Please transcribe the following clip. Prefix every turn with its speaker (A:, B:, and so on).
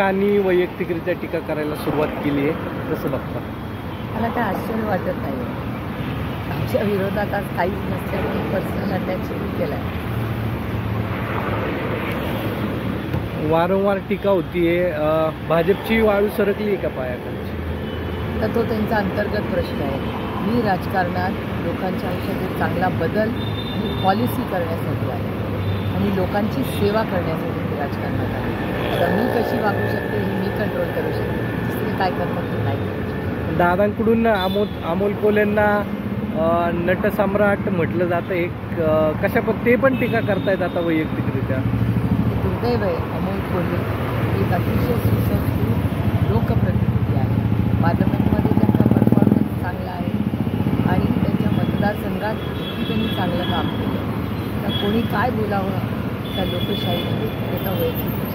A: आणि वैयक्तिकरित्या टीका करायला सुरुवात केली आहे कसं बघता?
B: मला काय आश्चर्य वाटत नाही आमच्या विरोधात आज काहीच नसल्यामुळे पर्सनल अटॅक सुरू केला आहे
A: वारंवार टीका होतीये. अं, भाजपची वाळू सरकली आहे का पायाखालची?
B: तर तो त्यांचा अंतर्गत प्रश्न आहे. मी राजकारणात लोकांच्या आयुष्यात एक चांगला बदल आणि पॉलिसी करण्यासाठी आहे. आणि लोकांची सेवा करण्यासाठी मी राजकारणात आहे तर मी कशी वागू शकते हे मी कंट्रोल करू शकते दुसरे काय करतात ते नाही
A: दादांकडून अमोल अमोल कोलेंना नटसम्राट म्हटलं जातं. एक अं, कशा पण ते पण टीका करतायत आता वैयक्तिकरित्या.
B: दुर्दैव आहे अमोल कोल्हे एक अतिशय सुसंस्कृत लोकप्रतिनिधी आहे पार्लमेंटमध्ये त्यांचा परफॉर्मन्स चांगला आहे आणि त्यांच्या मतदारसंघात किती त्यांनी चांगलं काम केलं. तर कोणी काय बोलावं त्या लोकशाहीमध्ये त्याचा वैयक्तिक